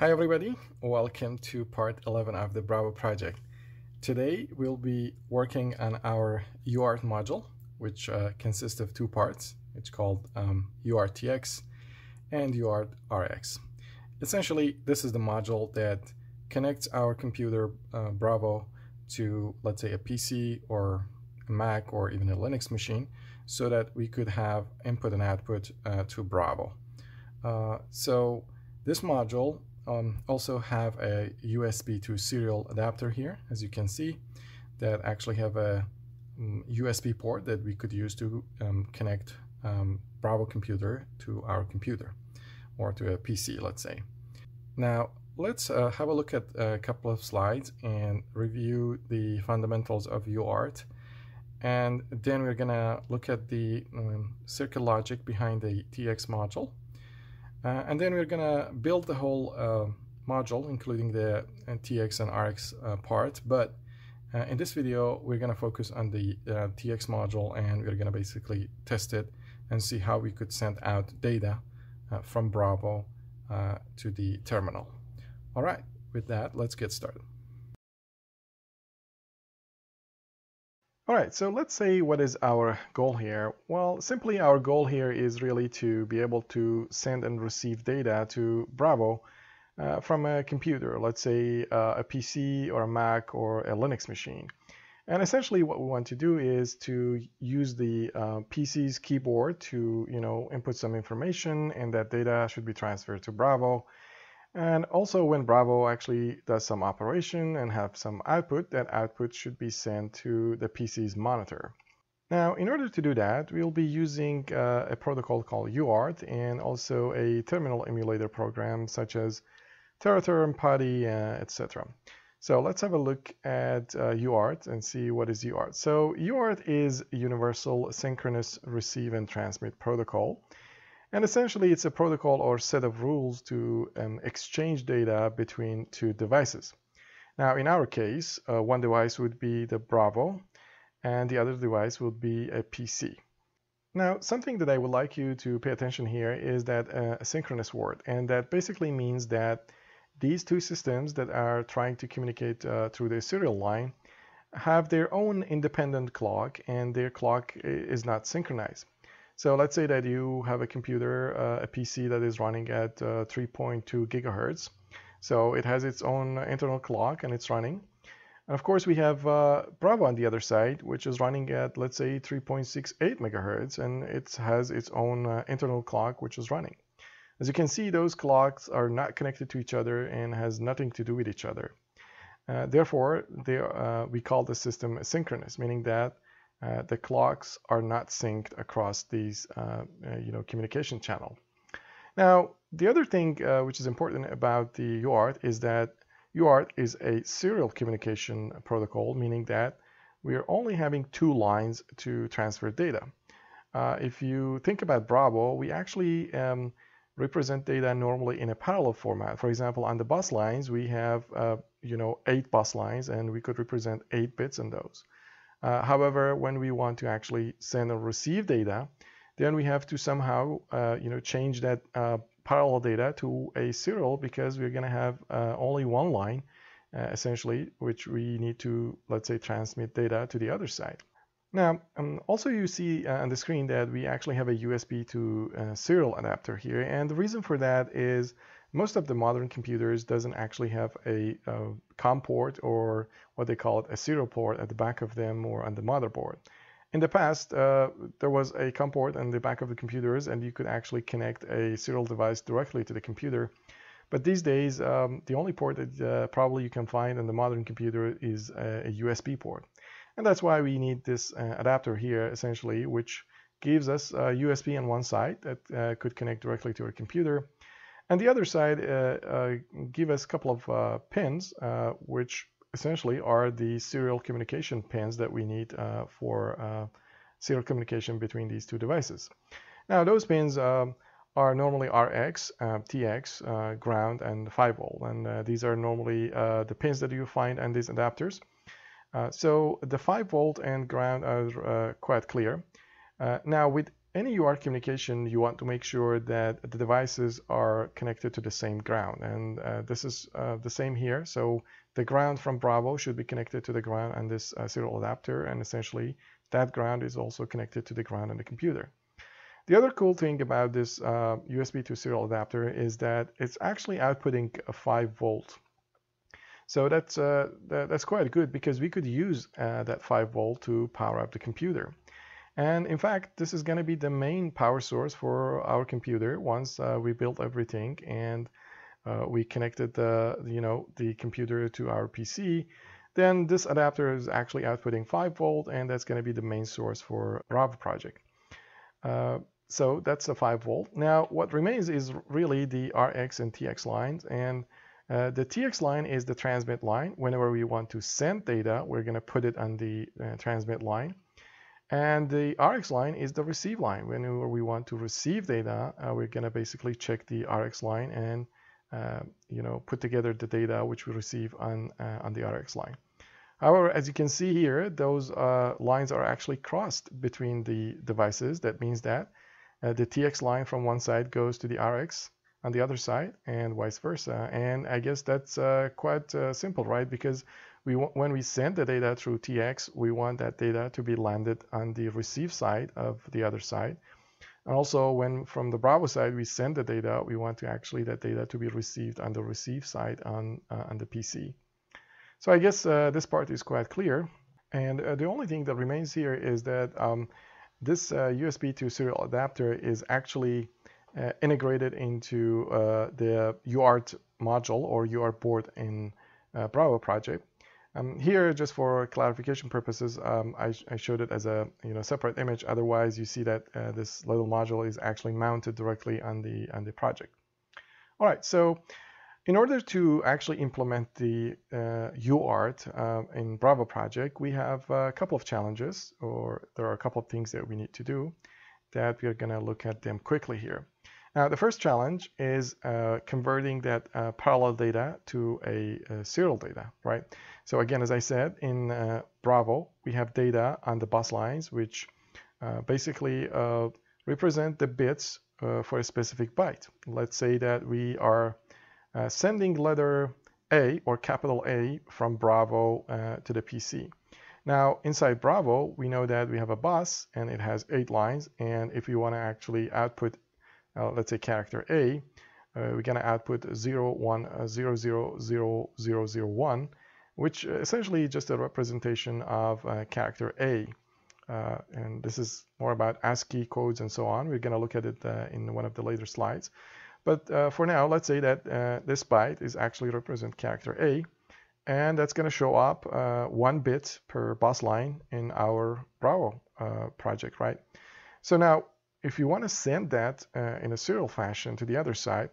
Hi everybody, welcome to part 11 of the Bravo project. Today we'll be working on our UART module, which uh, consists of two parts. It's called um, UARTX and UARTRX. Essentially, this is the module that connects our computer uh, Bravo to, let's say, a PC or a Mac or even a Linux machine so that we could have input and output uh, to Bravo. Uh, so this module um, also have a USB to serial adapter here, as you can see, that actually have a um, USB port that we could use to um, connect um, Bravo computer to our computer or to a PC, let's say. Now, let's uh, have a look at a couple of slides and review the fundamentals of UART. And then we're gonna look at the um, circuit logic behind the TX module uh, and then we're gonna build the whole uh, module, including the uh, TX and RX uh, part. But uh, in this video, we're gonna focus on the TX module and we're gonna basically test it and see how we could send out data from Bravo to the terminal. All right, with that, let's get started. All right, so let's say what is our goal here? Well, simply our goal here is really to be able to send and receive data to Bravo uh, from a computer, let's say uh, a PC or a Mac or a Linux machine. And essentially what we want to do is to use the uh, PC's keyboard to, you know, input some information and that data should be transferred to Bravo. And also when Bravo actually does some operation and have some output, that output should be sent to the PC's monitor. Now, in order to do that, we'll be using uh, a protocol called UART and also a terminal emulator program such as Teraterm, PuTTY, uh, etc. So let's have a look at uh, UART and see what is UART. So UART is Universal Synchronous Receive and Transmit Protocol. And essentially, it's a protocol or set of rules to um, exchange data between two devices. Now, in our case, uh, one device would be the Bravo, and the other device would be a PC. Now, something that I would like you to pay attention here is that uh, synchronous word, and that basically means that these two systems that are trying to communicate uh, through the serial line have their own independent clock, and their clock is not synchronized. So let's say that you have a computer, uh, a PC that is running at uh, 3.2 gigahertz. So it has its own internal clock and it's running. And of course, we have uh, Bravo on the other side, which is running at, let's say, 3.68 megahertz, and it has its own uh, internal clock, which is running. As you can see, those clocks are not connected to each other and has nothing to do with each other. Uh, therefore, they, uh, we call the system asynchronous, meaning that uh, the clocks are not synced across these uh, uh, you know communication channel. Now the other thing uh, which is important about the UART is that UART is a serial communication protocol, meaning that we are only having two lines to transfer data. Uh, if you think about Bravo, we actually um, represent data normally in a parallel format. For example, on the bus lines, we have uh, you know eight bus lines, and we could represent eight bits in those. Uh, however, when we want to actually send or receive data, then we have to somehow uh, you know change that uh, parallel data to a serial because we're going to have uh, only one line uh, essentially which we need to let's say transmit data to the other side. Now um, also you see uh, on the screen that we actually have a USB to serial adapter here and the reason for that is most of the modern computers doesn't actually have a, a COM port or what they call it a serial port at the back of them or on the motherboard. In the past, uh, there was a COM port on the back of the computers and you could actually connect a serial device directly to the computer. But these days, um, the only port that uh, probably you can find on the modern computer is a, a USB port. And that's why we need this uh, adapter here, essentially, which gives us a USB on one side that uh, could connect directly to our computer and the other side uh, uh, give us a couple of uh, pins, which essentially are the serial communication pins that we need for serial communication between these two devices. Now those pins um, are normally RX, uh, TX, uh, ground, and 5 volt. And uh, these are normally the pins that you find on these adapters. so the 5 volt and ground are quite clear. now with any UART communication, you want to make sure that the devices are connected to the same ground. And uh, this is uh, the same here. So the ground from Bravo should be connected to the ground and this uh, serial adapter. And essentially, that ground is also connected to the ground on the computer. The other cool thing about this USB uh, to serial adapter is that it's actually outputting a 5 volt. So that's, uh, that, that's quite good because we could use uh, that 5 volt to power up the computer. And in fact, this is going to be the main power source for our computer once uh, we built everything and uh, we connected the, you know, the computer to our PC. Then this adapter is actually outputting 5 volt and that's going to be the main source for Bravo project. Uh, so that's a 5 volt. Now what remains is really the RX and TX lines and uh, the TX line is the transmit line. Whenever we want to send data, we're going to put it on the uh, transmit line. And the RX line is the receive line. Whenever we want to receive data, uh, we're going to basically check the RX line and uh, you know put together the data which we receive on uh, on the RX line. However, as you can see here, those uh, lines are actually crossed between the devices. That means that uh, the TX line from one side goes to the RX on the other side and vice versa. And I guess that's uh, quite simple, right? Because we when we send the data through TX, we want that data to be landed on the receive side of the other side. And also when from the Bravo side we send the data, we want to actually that data to be received on the receive side on, uh, on the PC. So I guess uh, this part is quite clear. And uh, the only thing that remains here is that um, this USB uh, to serial adapter is actually uh, integrated into uh, the UART module or UART board in Bravo project. Um, here, just for clarification purposes, um, I, I, showed it as a you know separate image. Otherwise, you see that uh, this little module is actually mounted directly on the on the project. All right, so in order to actually implement the uh, UART uh, in Bravo project, we have a couple of challenges, or there are a couple of things that we need to do that we are going to look at them quickly here. Now, the first challenge is uh, converting that uh, parallel data to a, a, serial data, right? So again, as I said, in uh, Bravo, we have data on the bus lines, which uh, basically uh, represent the bits uh, for a specific byte. Let's say that we are sending letter A or capital A from Bravo to the PC. Now, inside Bravo, we know that we have a bus and it has eight lines. And if we want to actually output uh, let's say character A, uh, we're going to output 0, 1, uh, 0, 0, 0, 0, 0, 1, which essentially is just a representation of uh, character A. Uh, and this is more about ASCII codes and so on. We're going to look at it uh, in one of the later slides. But for now, let's say that this byte is actually represent character A. And that's going to show up one bit per bus line in our Bravo project, right? So now if you want to send that uh, in a serial fashion to the other side,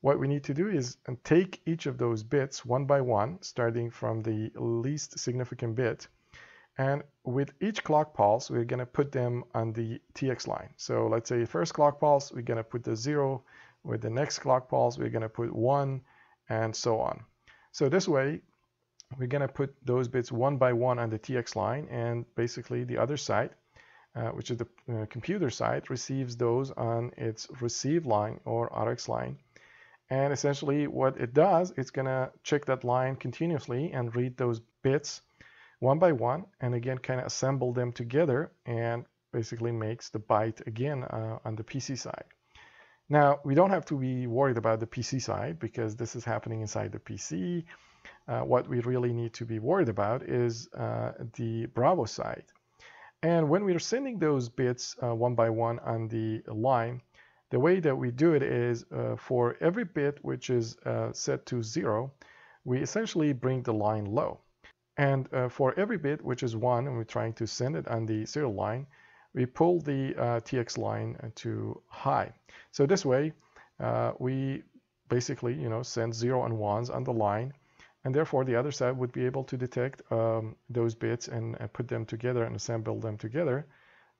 what we need to do is uh, take each of those bits one by one, starting from the least significant bit. And with each clock pulse, we're going to put them on the TX line. So let's say first clock pulse, we're going to put the zero. With the next clock pulse, we're going to put one, and so on. So this way, we're going to put those bits one by one on the TX line, and basically the other side uh, which is the uh, computer side, receives those on its receive line or RX line. And essentially what it does, it's going to check that line continuously and read those bits one by one and again kind of assemble them together and basically makes the byte again uh, on the PC side. Now, we don't have to be worried about the PC side because this is happening inside the PC. Uh, what we really need to be worried about is uh, the Bravo side. And when we're sending those bits uh, one by one on the line, the way that we do it is uh, for every bit which is uh, set to zero, we essentially bring the line low. And uh, for every bit which is one, and we're trying to send it on the serial line, we pull the uh, TX line to high. So this way, uh, we basically, you know, send zero and ones on the line, and therefore the other side would be able to detect um, those bits and, and, put them together and assemble them together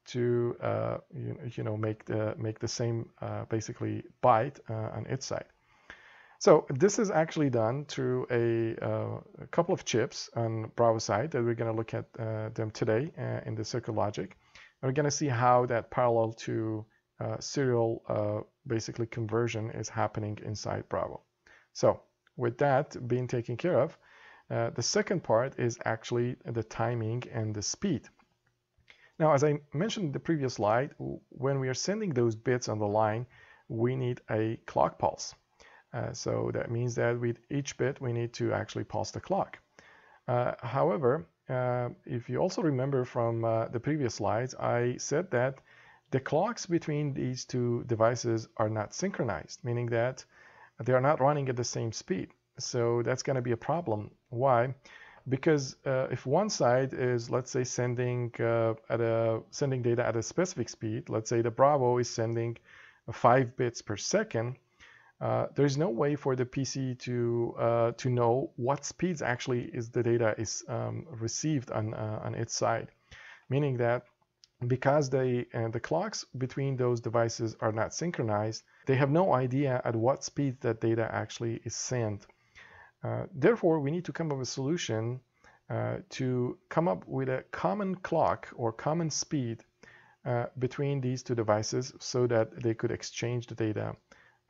to uh, you, you, know make the make the same uh, basically byte uh, on its side. So this is actually done through a, uh, a couple of chips on Bravo side that we're going to look at uh, them today uh, in the circuit logic. And we're going to see how that parallel to serial basically conversion is happening inside Bravo. So with that being taken care of, uh, the second part is actually the timing and the speed. Now, as I mentioned in the previous slide, when we are sending those bits on the line, we need a clock pulse. Uh, so that means that with each bit, we need to actually pulse the clock. Uh, however, uh, if you also remember from uh, the previous slides, I said that the clocks between these two devices are not synchronized, meaning that they are not running at the same speed. So that's going to be a problem. Why? Because uh, if one side is, let's say, sending uh, at a sending data at a specific speed, let's say the Bravo is sending five bits per second, uh, there's no way for the PC to uh, to know what speeds actually is the data is um, received on uh, on its side, meaning that because they uh, the clocks between those devices are not synchronized, they have no idea at what speed that data actually is sent. Uh, therefore, we need to come up with a solution to come up with a common clock or common speed between these two devices so that they could exchange the data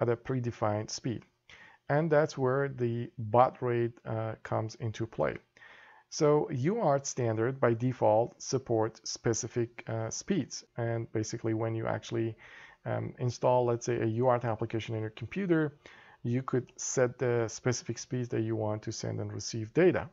at a predefined speed. And that's where the baud rate uh, comes into play. So UART standard by default support specific uh, speeds. And basically when you actually um, install, let's say a UART application in your computer, you could set the specific speeds that you want to send and receive data.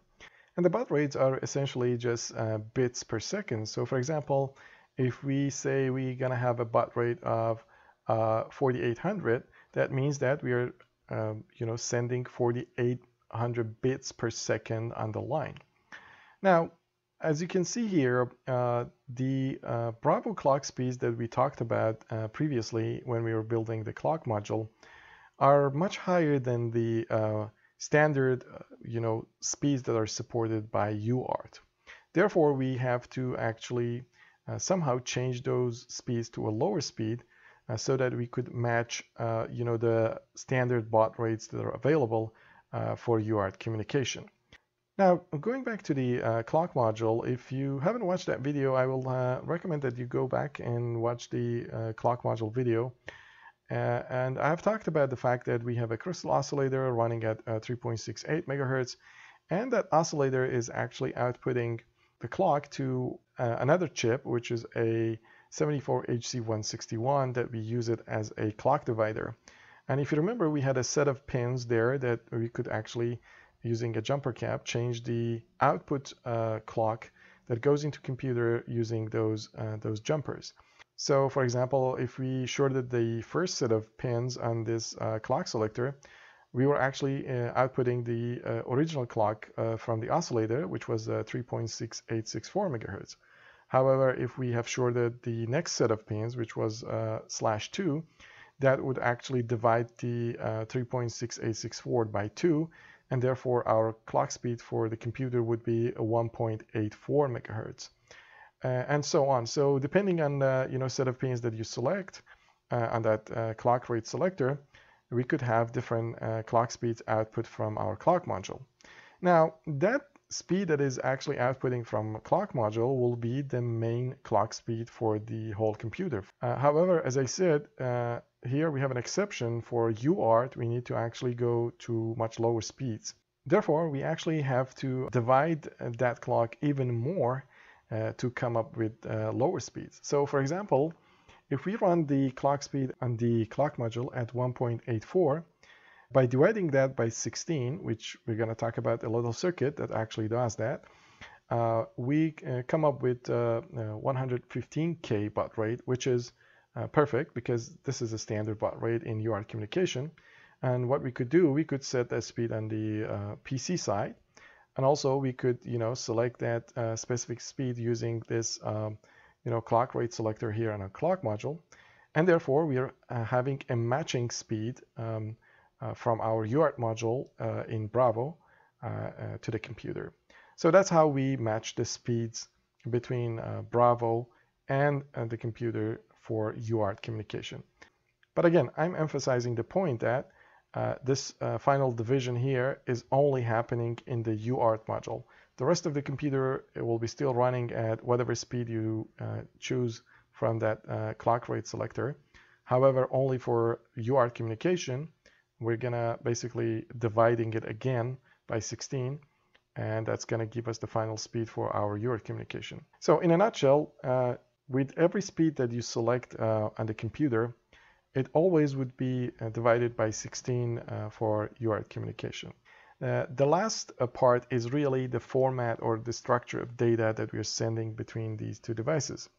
And the baud rates are essentially just uh, bits per second. So for example, if we say we're gonna have a baud rate of uh, 4800, that means that we are, um, you know, sending 4,800 bits per second on the line. Now, as you can see here, uh, the uh, Bravo clock speeds that we talked about uh, previously when we were building the clock module are much higher than the uh, standard, uh, you know, speeds that are supported by UART. Therefore, we have to actually uh, somehow change those speeds to a lower speed so that we could match you know the standard baud rates that are available for UART communication. Now going back to the uh, clock module, if you haven't watched that video, I will uh, recommend that you go back and watch the uh, clock module video. and I've talked about the fact that we have a crystal oscillator running at 3.68 megahertz, and that oscillator is actually outputting the clock to another chip, which is a 74HC161 that we use it as a clock divider. And if you remember, we had a set of pins there that we could actually, using a jumper cap, change the output uh, clock that goes into computer using those, uh, those jumpers. So for example, if we shorted the first set of pins on this uh, clock selector, we were actually uh, outputting the uh, original clock uh, from the oscillator, which was 3.6864 megahertz. However, if we have shorted the next set of pins, which was slash 2, that would actually divide the uh, 3.6864 by 2, and therefore our clock speed for the computer would be 1.84 megahertz. Uh, and so on. So depending on the you know set of pins that you select uh, on that uh, clock rate selector, we could have different uh, clock speeds output from our clock module. Now that speed that is actually outputting from clock module will be the main clock speed for the whole computer. Uh, however, as I said, uh, here we have an exception for UART. We need to actually go to much lower speeds. Therefore, we actually have to divide that clock even more uh, to come up with uh, lower speeds. So for example, if we run the clock speed on the clock module at 1.84, by dividing that by 16, which we're going to talk about a little circuit that actually does that, uh, we uh, come up with uh, 115k uh, baud rate, which is uh, perfect because this is a standard baud rate in UART communication. And what we could do, we could set that speed on the uh, PC side. And also we could, you know, select that specific speed using this, um, you know, clock rate selector here on our clock module. And therefore we are having a matching speed um, uh, from our UART module uh, in Bravo uh, to the computer. So that's how we match the speeds between Bravo and the computer for UART communication. But again, I'm emphasizing the point that uh, this uh, final division here is only happening in the UART module. The rest of the computer will be still running at whatever speed you uh, choose from that uh, clock rate selector. However, only for UART communication, we're gonna basically dividing it again by 16 and that's to give us the final speed for our UART communication. So in a nutshell, uh, with every speed that you select uh, on the computer, it always would be uh, divided by 16 uh, for UART communication. Uh, the last uh, part is really the format or the structure of data that we're sending between these two devices.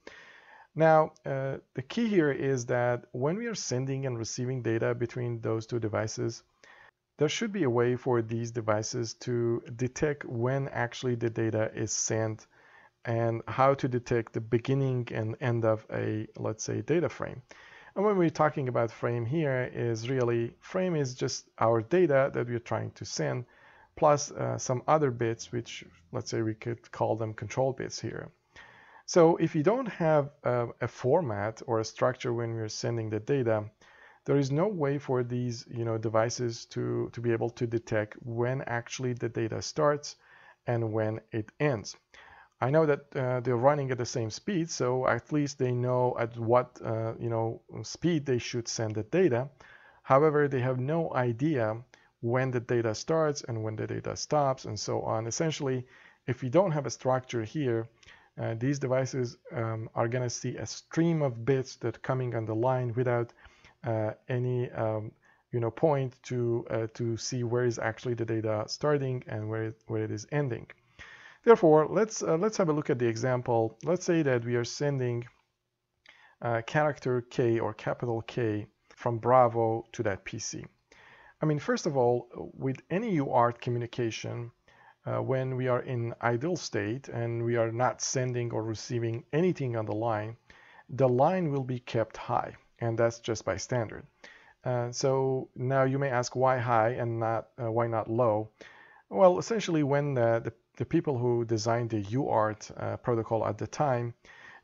Now, uh, the key here is that when we are sending and receiving data between those two devices, there should be a way for these devices to detect when actually the data is sent and how to detect the beginning and end of a, let's say, data frame. And when we're talking about frame here is really, frame is just our data that we're trying to send, plus uh, some other bits, which let's say we could call them control bits here. So if you don't have uh, a format or a structure when we're sending the data, there is no way for these you know, devices to, to be able to detect when actually the data starts and when it ends. I know that uh, they're running at the same speed, so at least they know at what uh, you know speed they should send the data. However, they have no idea when the data starts and when the data stops and so on. Essentially, if you don't have a structure here, uh, these devices um, are going to see a stream of bits that coming on the line without uh, any um, you know point to uh, to see where is actually the data starting and where it, where it is ending. Therefore, let's uh, let's have a look at the example. Let's say that we are sending character K or capital K from Bravo to that PC. I mean, first of all, with any UART communication, uh, when we are in idle state and we are not sending or receiving anything on the line, the line will be kept high and that's just by standard. Uh, so now you may ask why high and not uh, why not low? Well, essentially when the, the, the people who designed the UART uh, protocol at the time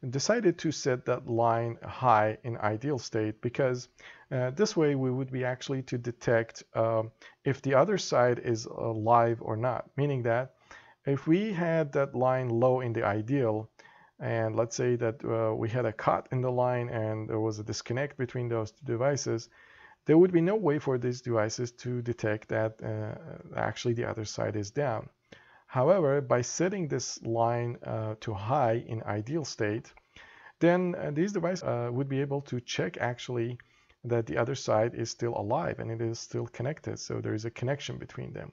decided to set that line high in ideal state because uh, this way we would be actually to detect um, if the other side is live or not, meaning that if we had that line low in the ideal, and let's say that uh, we had a cut in the line and there was a disconnect between those two devices, there would be no way for these devices to detect that uh, actually the other side is down. However, by setting this line uh, to high in ideal state, then uh, these devices uh, would be able to check actually that the other side is still alive and it is still connected. So there is a connection between them.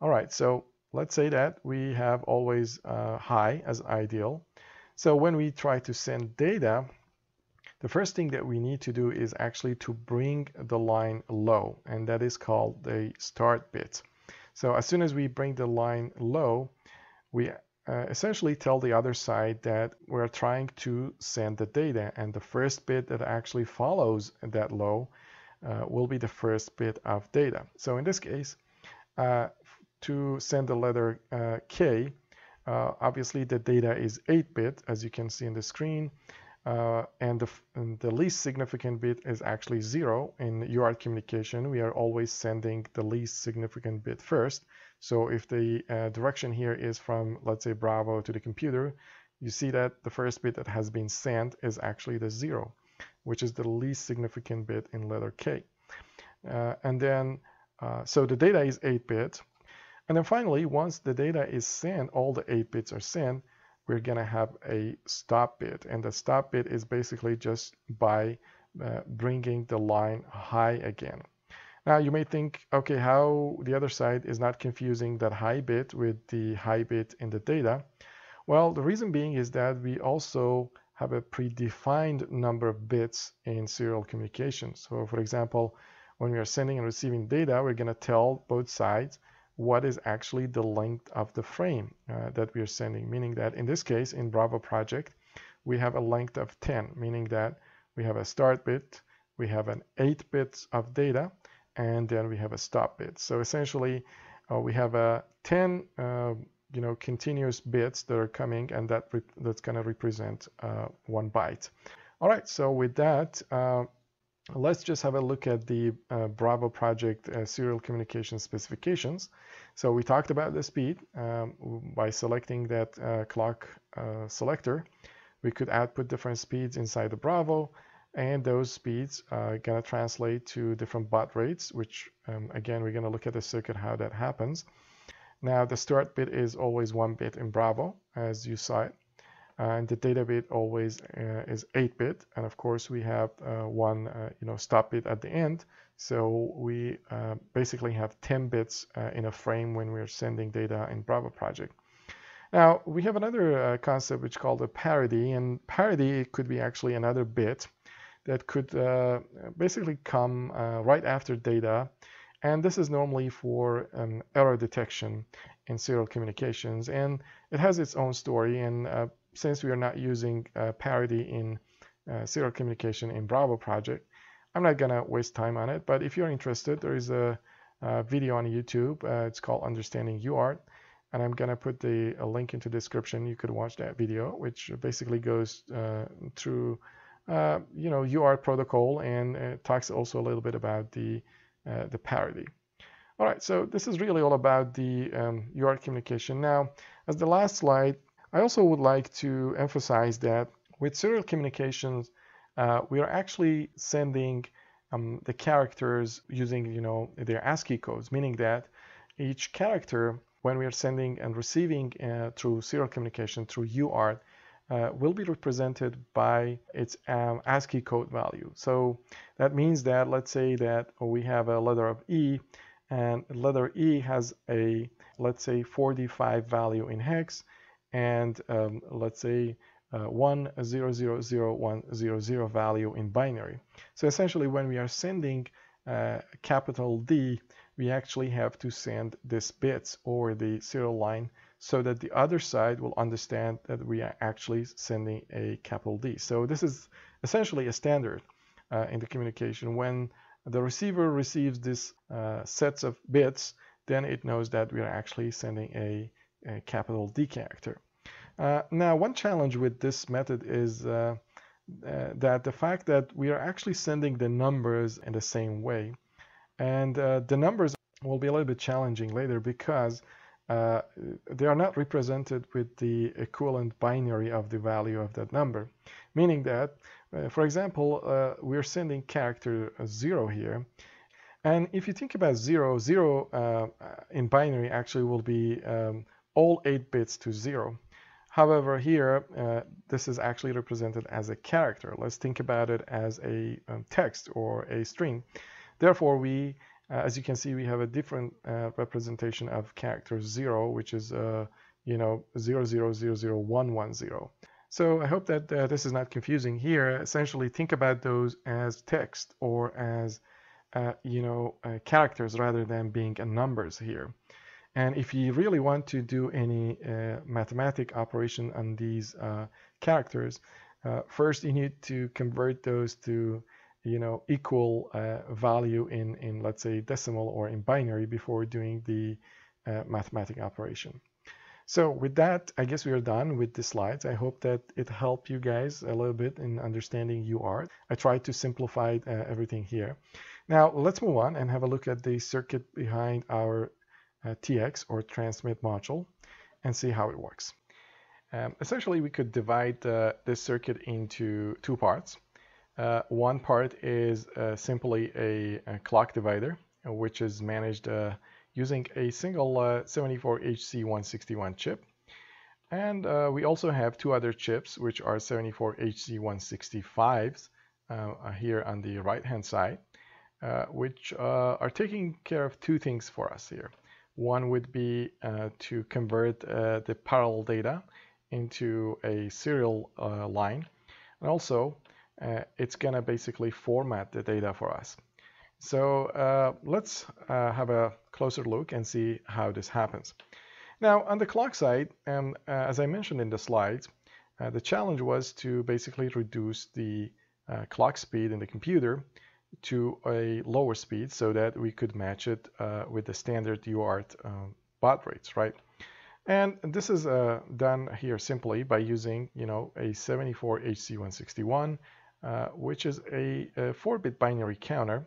All right, so let's say that we have always uh, high as ideal. So when we try to send data, the first thing that we need to do is actually to bring the line low, and that is called the start bit. So as soon as we bring the line low, we uh, essentially tell the other side that we're trying to send the data, and the first bit that actually follows that low uh, will be the first bit of data. So in this case, uh, to send the letter uh, K, uh, obviously, the data is 8-bit, as you can see in the screen, uh, and, the, and, the, least significant bit is actually 0. In UART communication, we are always sending the least significant bit first. So if the uh, direction here is from, let's say, Bravo to the computer, you see that the first bit that has been sent is actually the 0, which is the least significant bit in letter K. Uh, and then, uh, so the data is 8-bit, and then finally, once the data is sent, all the 8 bits are sent, we're going to have a stop bit. And the stop bit is basically just by uh, bringing the line high again. Now you may think, okay, how the other side is not confusing that high bit with the high bit in the data. Well, the reason being is that we also have a predefined number of bits in serial communication. So for example, when we are sending and receiving data, we're going to tell both sides what is actually the length of the frame uh, that we are sending, meaning that in this case, in Bravo project, we have a length of 10, meaning that we have a start bit, we have an 8 bits of data, and then we have a stop bit. So essentially, uh, we have a 10 uh, you know, continuous bits that are coming, and that that's going to represent uh, one byte. All right, so with that, uh, let's just have a look at the uh, Bravo project uh, serial communication specifications. So we talked about the speed um, by selecting that uh, clock uh, selector. We could output different speeds inside the Bravo and those speeds are going to translate to different baud rates, which um, again, we're going to look at the circuit how that happens. Now the start bit is always one bit in Bravo, as you saw it and the data bit always uh, is 8-bit and of course we have uh, one uh, you know stop bit at the end. So we uh, basically have 10 bits uh, in a frame when we're sending data in Bravo project. Now we have another uh, concept which is called a parity. And parity could be actually another bit that could basically come right after data. And this is normally for um, error detection in serial communications. And it has its own story. And since we are not using uh, parity in uh, serial communication in Bravo project, I'm not gonna waste time on it. But if you're interested, there is a, a video on YouTube. Uh, it's called Understanding UART, and I'm gonna put the a link into description. You could watch that video, which basically goes uh, through uh, you know UART protocol and talks also a little bit about the uh, the parity. All right, so this is really all about the um, UART communication. Now, as the last slide, I also would like to emphasize that with serial communications, uh, we are actually sending um, the characters using, you know, their ASCII codes, meaning that each character, when we are sending and receiving uh, through serial communication through UART, uh, will be represented by its um, ASCII code value. So that means that let's say that we have a letter of E and letter E has a, let's say 45 value in hex and um, let's say uh, 1000100 value in binary. So essentially when we are sending uh, capital D, we actually have to send this bits over the serial line so that the other side will understand that we are actually sending a capital D. So this is essentially a standard uh, in the communication. When the receiver receives this uh, sets of bits, then it knows that we are actually sending a capital D character. Uh, now, one challenge with this method is uh, uh, that the fact that we are actually sending the numbers in the same way. And uh, the numbers will be a little bit challenging later because uh, they are not represented with the equivalent binary of the value of that number. Meaning that, uh, for example, we're sending character 0 here. And if you think about 0, 0 in binary actually will be um, all 8 bits to 0. However, here, uh, this is actually represented as a character. Let's think about it as a um, text or a string. Therefore, we, uh, as you can see, we have a different uh, representation of character 0, which is, uh, you know, 0000110. So I hope that uh, this is not confusing here. Essentially, think about those as text or as, uh, you know, characters rather than being numbers here. And if you really want to do any uh, mathematic operation on these uh, characters, uh, first you need to convert those to you know equal uh, value in in let's say decimal or in binary before doing the uh, mathematic operation. So with that, I guess we are done with the slides. I hope that it helped you guys a little bit in understanding UART. I tried to simplify uh, everything here. Now let's move on and have a look at the circuit behind our TX or transmit module and see how it works. Um, essentially, we could divide uh, this circuit into two parts. Uh, one part is uh, simply a, a, clock divider, uh, which is managed uh, using a single 74HC161 chip. And we also have two other chips, which are 74HC165s here on the right-hand side, which are taking care of two things for us here. One would be uh, to convert uh, the parallel data into a serial uh, line. And also, uh, it's going to basically format the data for us. So uh, let's uh, have a closer look and see how this happens. Now, on the clock side, um, as I mentioned in the slides, the challenge was to basically reduce the clock speed in the computer to a lower speed so that we could match it uh, with the standard UART um, baud rates, right? And this is uh, done here simply by using, you know, a 74HC161 uh, which is a 4-bit binary counter.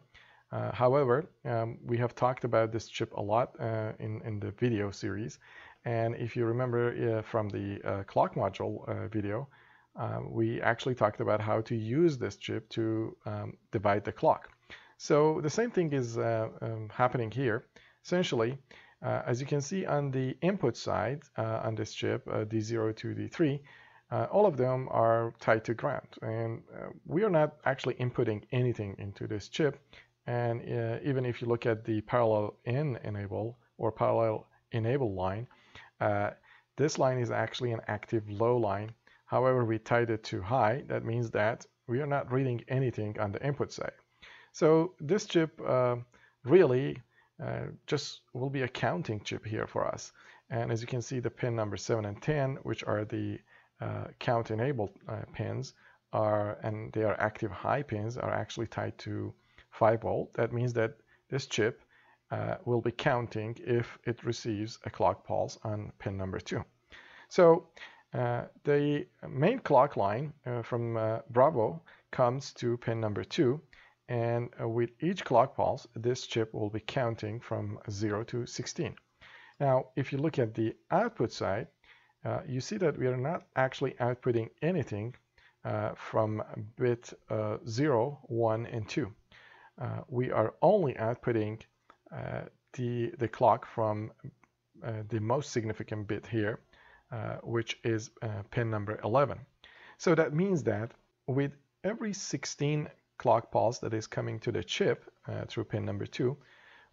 Uh, however, um, we have talked about this chip a lot uh, in, in the video series. And if you remember uh, from the clock module video, um, we actually talked about how to use this chip to um, divide the clock. So the same thing is uh, um, happening here. Essentially, uh, as you can see on the input side uh, on this chip, uh, D0 to D3, uh, all of them are tied to ground. And uh, we are not actually inputting anything into this chip. And even if you look at the parallel in enable or parallel enable line, this line is actually an active low line However, we tied it to high. That means that we are not reading anything on the input side. So this chip uh, really uh, just will be a counting chip here for us. And as you can see, the pin number 7 and 10, which are the uh, count enabled uh, pins, are and they are active high pins, are actually tied to 5 volt. That means that this chip uh, will be counting if it receives a clock pulse on pin number 2. So the main clock line uh, from uh, Bravo comes to pin number 2 and uh, with each clock pulse this chip will be counting from 0 to 16. Now if you look at the output side uh, you see that we are not actually outputting anything from bit 0, 1 and 2. we are only outputting the, the clock from the most significant bit here uh, which is uh, pin number 11. So that means that with every 16 clock pulse that is coming to the chip uh, through pin number 2,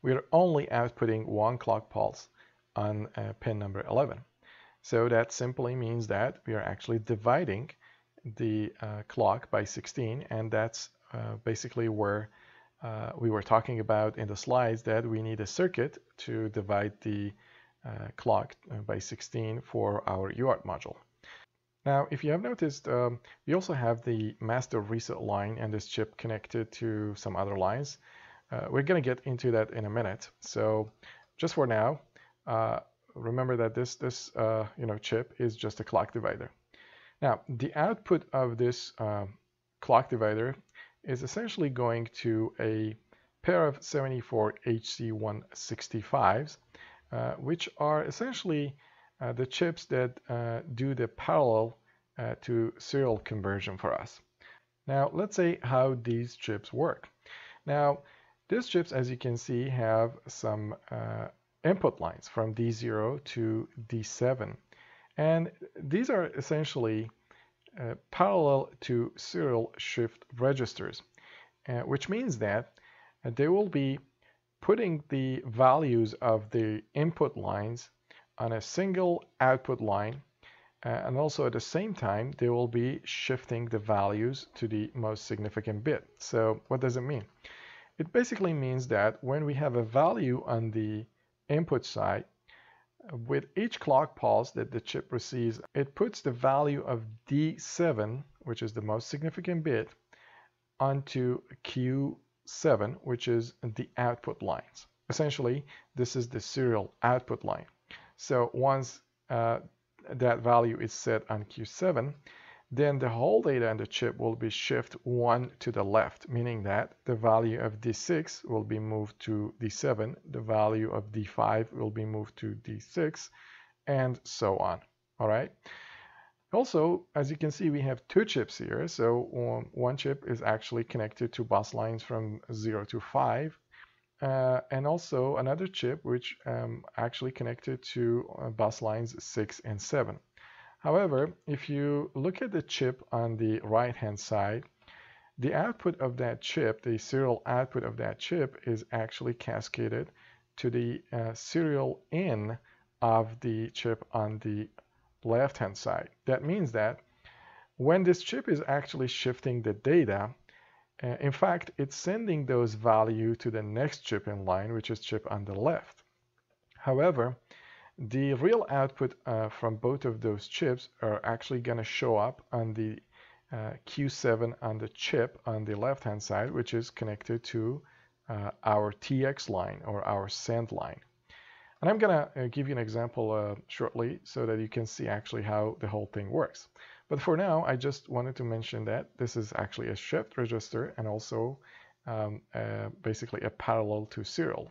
we're only outputting one clock pulse on uh, pin number 11. So that simply means that we are actually dividing the uh, clock by 16 and that's basically where we were talking about in the slides that we need a circuit to divide the uh, clock uh, by 16 for our UART module. Now, if you have noticed, um, we also have the master reset line and this chip connected to some other lines. Uh, we're going to get into that in a minute. So just for now, uh, remember that this, this uh, you know, chip is just a clock divider. Now, the output of this uh, clock divider is essentially going to a pair of 74 HC165s uh, which are essentially uh, the chips that uh, do the parallel to serial conversion for us. Now, let's say how these chips work. Now, these chips, as you can see, have some input lines from D0 to D7. And these are essentially uh, parallel to serial shift registers, uh, which means that uh, they will be putting the values of the input lines on a single output line uh, and also at the same time they will be shifting the values to the most significant bit. So what does it mean? It basically means that when we have a value on the input side, with each clock pulse that the chip receives, it puts the value of D7, which is the most significant bit, onto Q 7, which is the output lines. Essentially, this is the serial output line. So once uh, that value is set on Q7, then the whole data on the chip will be shift one to the left, meaning that the value of D6 will be moved to D7, the value of D5 will be moved to D6, and so on. All right. Also, as you can see, we have two chips here. So one chip is actually connected to bus lines from 0 to 5. Uh, and also another chip which um, actually connected to uh, bus lines 6 and 7. However, if you look at the chip on the right hand side, the output of that chip, the serial output of that chip is actually cascaded to the uh, serial in of the chip on the left hand side. That means that when this chip is actually shifting the data, uh, in fact, it's sending those value to the next chip in line, which is chip on the left. However, the real output uh, from both of those chips are actually going to show up on the uh, Q7 on the chip on the left hand side, which is connected to uh, our TX line or our send line. And I'm going to uh, give you an example uh, shortly so that you can see actually how the whole thing works. But for now, I just wanted to mention that this is actually a shift register and also um, uh, basically a parallel to serial.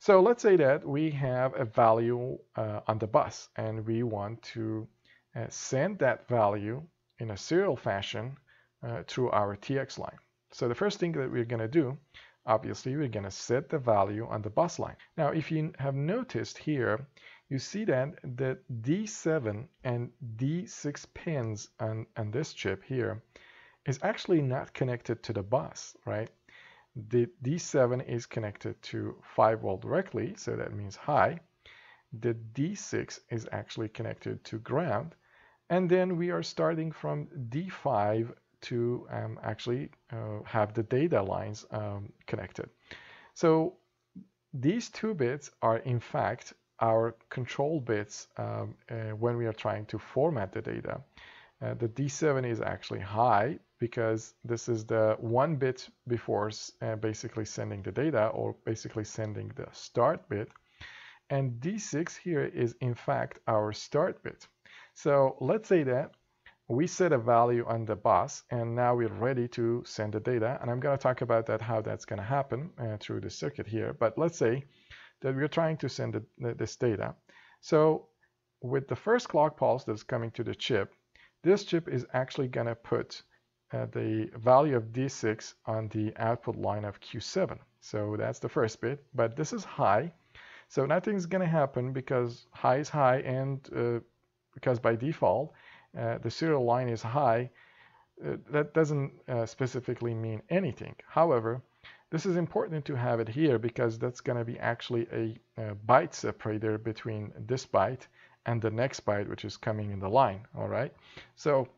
So let's say that we have a value uh, on the bus and we want to uh, send that value in a serial fashion uh, through our TX line. So the first thing that we're going to do, obviously, we're going to set the value on the bus line. Now, if you have noticed here, you see that the D7 and D6 pins on, on this chip here is actually not connected to the bus, right? The D7 is connected to 5 volt directly, so that means high. The D6 is actually connected to ground. And then we are starting from D5 to um, actually uh, have the data lines um, connected. So these two bits are in fact our control bits um, uh, when we are trying to format the data. Uh, the D7 is actually high because this is the one bit before uh, basically sending the data or basically sending the start bit. And D6 here is in fact our start bit. So let's say that we set a value on the bus and now we're ready to send the data. And I'm going to talk about that, how that's going to happen uh, through the circuit here. But let's say that we're trying to send the, this data. So with the first clock pulse that's coming to the chip, this chip is actually going to put uh, the value of D6 on the output line of Q7. So that's the first bit, but this is high. So nothing's going to happen because high is high and uh, because by default the serial line is high, uh, that doesn't uh, specifically mean anything. However, this is important to have it here because that's going to be actually a, a byte separator between this byte and the next byte which is coming in the line all right so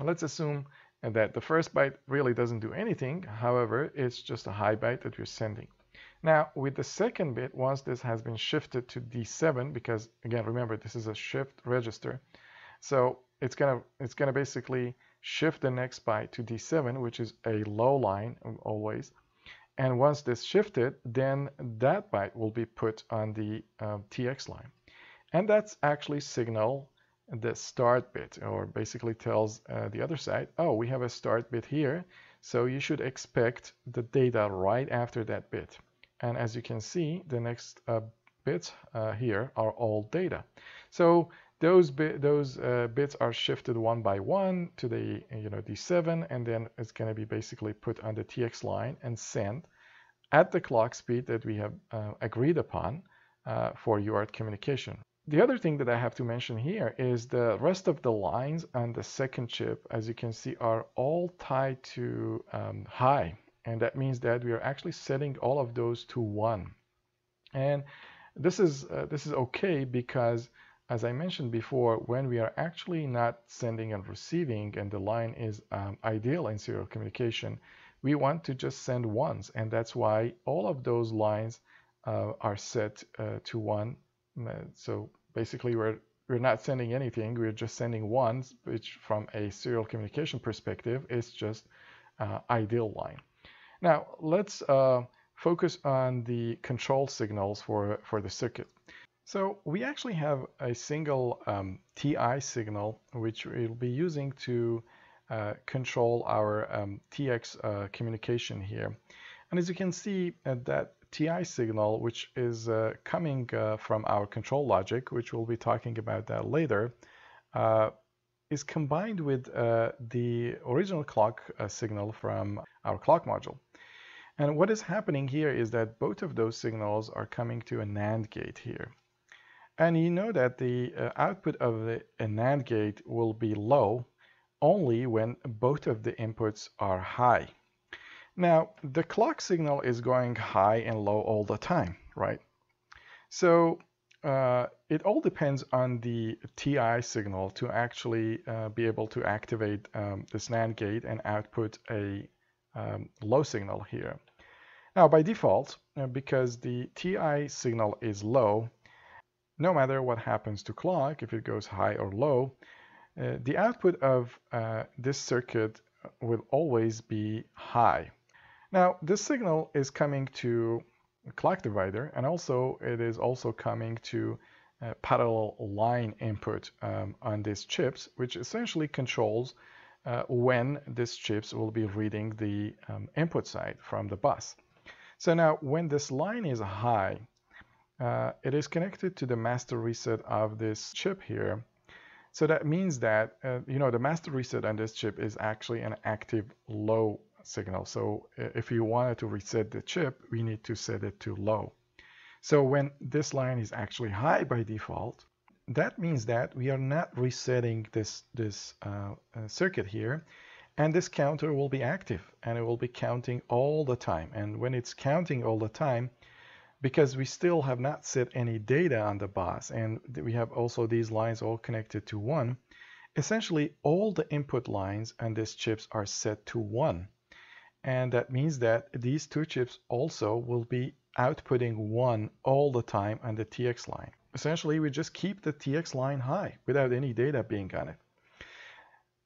let's assume that the first byte really doesn't do anything. However, it's just a high byte that we're sending. Now, with the second bit, once this has been shifted to D7, because again, remember, this is a shift register. So it's gonna, it's gonna basically shift the next byte to D7, which is a low line always. And once this shifted, then that byte will be put on the um, TX line. And that's actually signal the start bit or basically tells uh, the other side, oh, we have a start bit here. So you should expect the data right after that bit. And as you can see, the next uh, bits uh, here are all data. So those, those uh, bits are shifted one by one to the you know D7, and then it's going to be basically put on the TX line and sent at the clock speed that we have uh, agreed upon uh, for UART communication. The other thing that I have to mention here is the rest of the lines on the second chip, as you can see, are all tied to um, high. And that means that we are actually setting all of those to one. And this is, uh, this is okay because, as I mentioned before, when we are actually not sending and receiving and the line is um, ideal in serial communication, we want to just send ones. And that's why all of those lines uh, are set uh, to one so basically we're we're not sending anything, we're just sending ones, which from a serial communication perspective is just uh, ideal line. Now let's uh, focus on the control signals for, for the circuit. So we actually have a single um, TI signal which we'll be using to uh, control our um, TX uh, communication here. And as you can see uh, that TI signal, which is uh, coming uh, from our control logic, which we'll be talking about that later, uh, is combined with the original clock signal from our clock module. And what is happening here is that both of those signals are coming to a NAND gate here. And you know that the uh, output of the, a NAND gate will be low only when both of the inputs are high. Now, the clock signal is going high and low all the time, right? So uh, it all depends on the TI signal to actually uh, be able to activate um, this NAND gate and output a um, low signal here. Now, by default, uh, because the TI signal is low, no matter what happens to clock, if it goes high or low, uh, the output of uh, this circuit will always be high. Now, this signal is coming to clock divider, and also it is also coming to uh, parallel line input um, on these chips, which essentially controls uh, when these chips will be reading the um, input side from the bus. So now when this line is high, uh, it is connected to the master reset of this chip here. So that means that, uh, you know, the master reset on this chip is actually an active low signal. So if you wanted to reset the chip, we need to set it to low. So when this line is actually high by default, that means that we are not resetting this, this uh, uh, circuit here. And this counter will be active and it will be counting all the time. And when it's counting all the time, because we still have not set any data on the bus and we have also these lines all connected to one, essentially all the input lines on these chips are set to one. And that means that these two chips also will be outputting one all the time on the TX line. Essentially, we just keep the TX line high without any data being on it.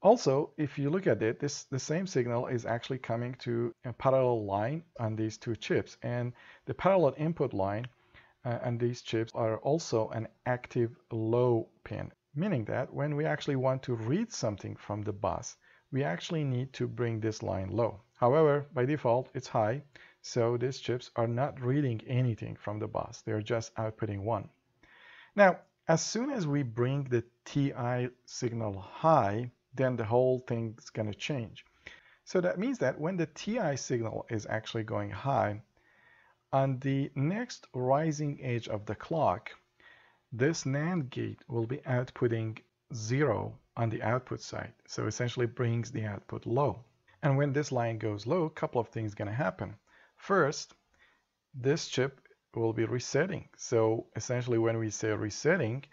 Also, if you look at it, this the same signal is actually coming to a parallel line on these two chips. And the parallel input line uh, on these chips are also an active low pin, meaning that when we actually want to read something from the bus, we actually need to bring this line low. However, by default, it's high, so these chips are not reading anything from the bus. They're just outputting one. Now, as soon as we bring the TI signal high, then the whole thing's going to change. So that means that when the TI signal is actually going high, on the next rising edge of the clock, this NAND gate will be outputting zero on the output side. So essentially brings the output low. And when this line goes low, a couple of things going to happen. First, this chip will be resetting. So essentially when we say resetting,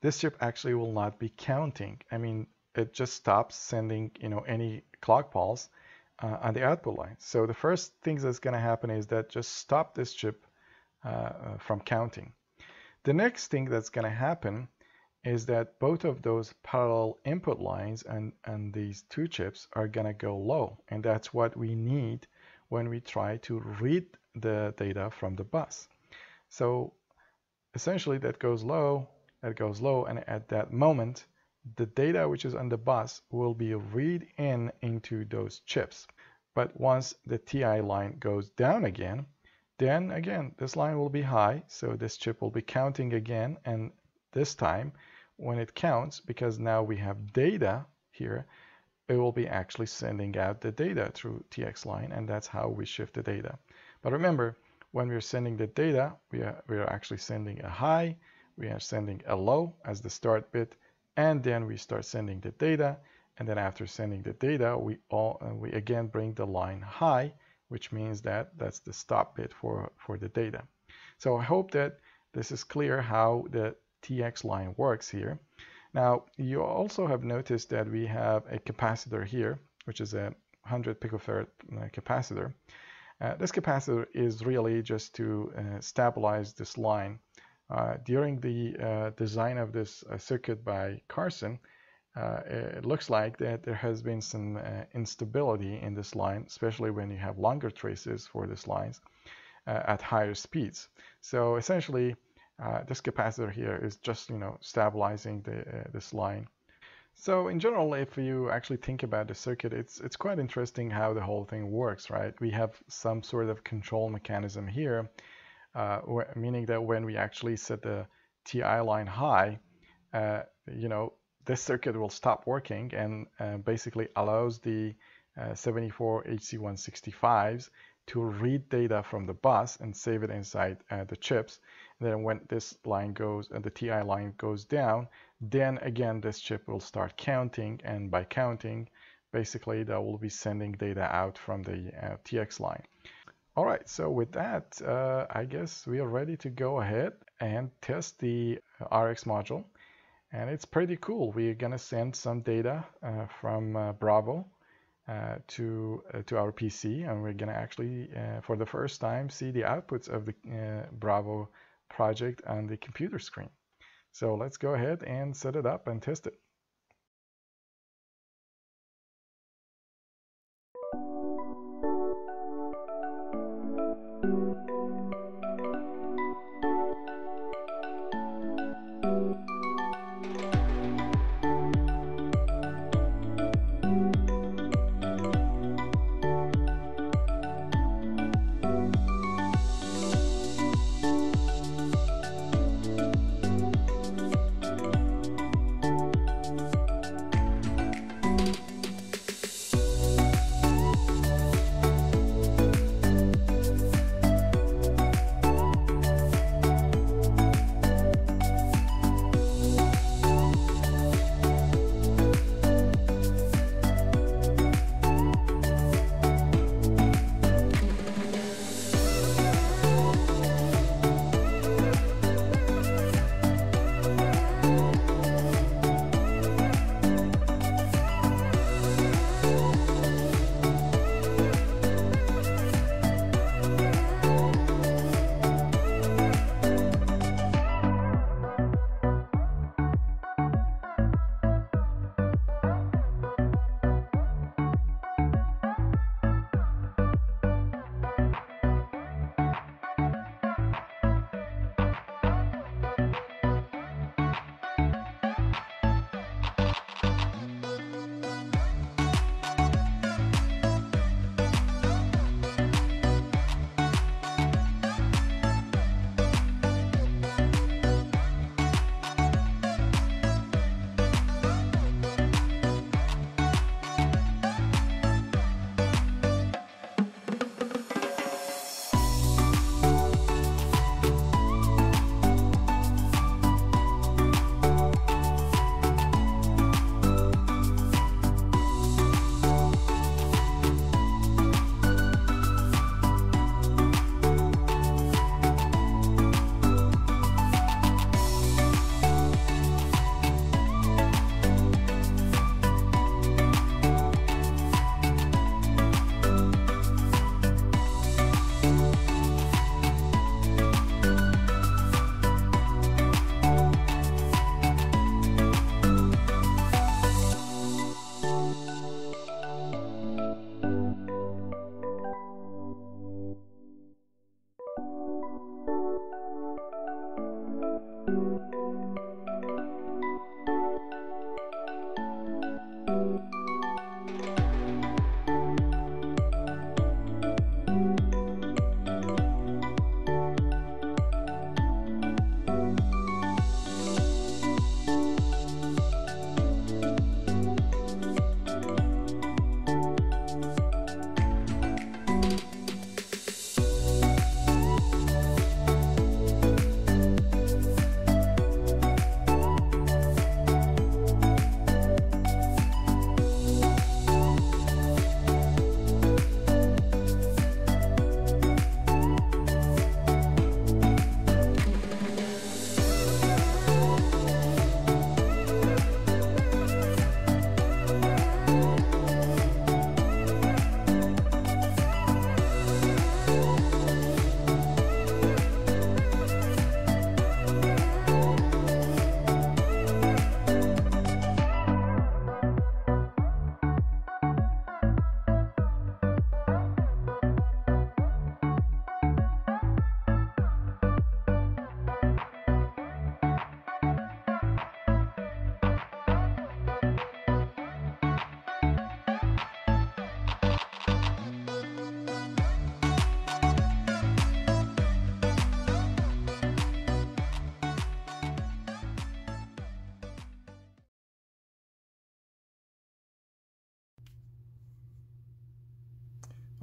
this chip actually will not be counting. I mean, it just stops sending, you know, any clock pulse uh, on the output line. So the first thing that's going to happen is that just stop this chip uh, uh, from counting. The next thing that's going to happen is that both of those parallel input lines and, and these two chips are going to go low. And that's what we need when we try to read the data from the bus. So essentially that goes low, that goes low, and at that moment, the data which is on the bus will be read in into those chips. But once the TI line goes down again, then again, this line will be high, so this chip will be counting again, and this time, when it counts, because now we have data here, it will be actually sending out the data through TX line, and that's how we shift the data. But remember, when we're sending the data, we are, we are actually sending a high, we are sending a low as the start bit, and then we start sending the data, and then after sending the data, we all uh, we again bring the line high, which means that that's the stop bit for, for the data. So I hope that this is clear how the TX line works here. Now, you also have noticed that we have a capacitor here, which is a 100 picofarad uh, capacitor. Uh, this capacitor is really just to uh, stabilize this line. Uh, during the uh, design of this uh, circuit by Carsten, it looks like that there has been some instability in this line, especially when you have longer traces for these lines at higher speeds. So essentially, uh, this capacitor here is just, you know, stabilizing the, uh, this line. So in general, if you actually think about the circuit, it's, it's quite interesting how the whole thing works, right? We have some sort of control mechanism here, uh, meaning that when we actually set the TI line high, uh, you know, this circuit will stop working and uh, basically allows the uh, 74 HC165s to read data from the bus and save it inside the chips then when this line goes and the TI line goes down, then again this chip will start counting and by counting, basically that will be sending data out from the uh, TX line. All right, so with that, uh, I guess we are ready to go ahead and test the RX module. And it's pretty cool. We're gonna send some data uh, from uh, Bravo uh, to uh, to our PC, and we're gonna actually, uh, for the first time, see the outputs of the Bravo project on the computer screen. So let's go ahead and set it up and test it. All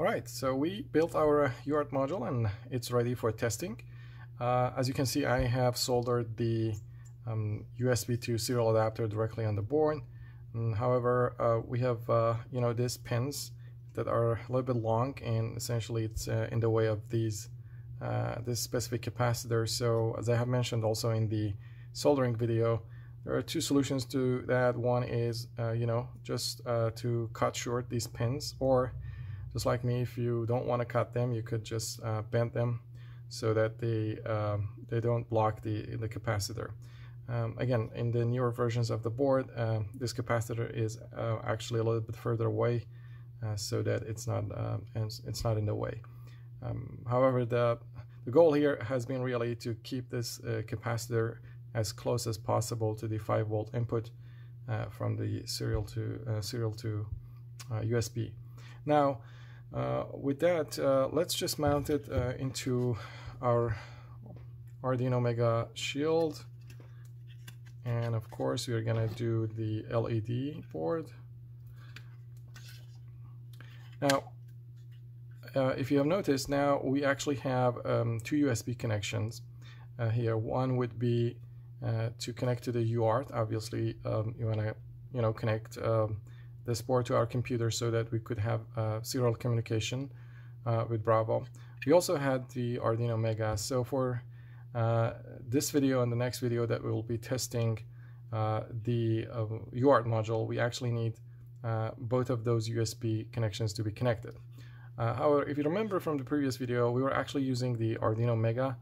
right, so we built our UART module and it's ready for testing. Uh, as you can see, I have soldered the um, USB to serial adapter directly on the board. And mm, however, uh, we have uh, you know these pins that are a little bit long and essentially it's uh, in the way of these uh, this specific capacitor. So as I have mentioned also in the soldering video, there are two solutions to that. One is uh, you know just to cut short these pins or just like me, if you don't want to cut them, you could just bend them so that they um, they don't block the the capacitor. Um, again, in the newer versions of the board, uh, this capacitor is uh, actually a little bit further away, uh, so that it's not um, it's not in the way. Um, however, the the goal here has been really to keep this uh, capacitor as close as possible to the 5 volt input uh, from the serial to uh, serial to USB. Now, with that, let's just mount it into our Arduino Mega Shield. And of course we're gonna do the LED board. Now uh, if you have noticed now we actually have um, two USB connections uh, here. One would be uh, to connect to the UART obviously um, you want to you know connect um, this board to our computer so that we could have uh, serial communication uh, with Bravo we also had the Arduino Mega so for uh, this video and the next video that we will be testing uh, the uh, UART module, we actually need uh, both of those USB connections to be connected. Uh, however, if you remember from the previous video, we were actually using the Arduino Mega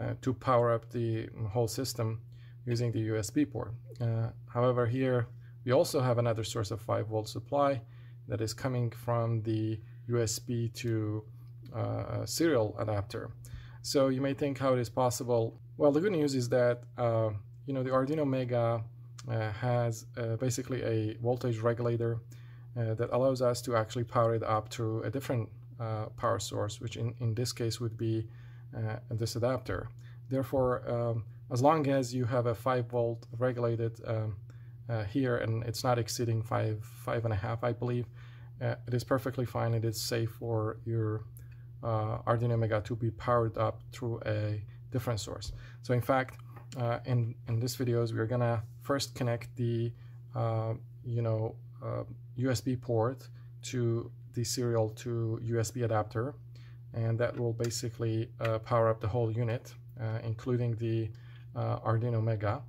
uh, to power up the whole system using the USB port. however, here we also have another source of 5 volt supply that is coming from the USB to serial adapter. So you may think how it is possible. Well, the good news is that uh, you know the Arduino Mega uh, has uh, basically a voltage regulator uh, that allows us to actually power it up through a different uh, power source, which in, in this case would be uh, this adapter. Therefore, um, as long as you have a 5 volt regulated um, here and it's not exceeding five five and a half, I believe, it is perfectly fine. It is safe for your uh, Arduino Mega to be powered up through a different source. So in fact, uh, in, in this videos, we're gonna first connect the, uh, you know, USB uh, port to the serial to USB adapter. And that will basically uh, power up the whole unit, uh, including the Arduino Mega.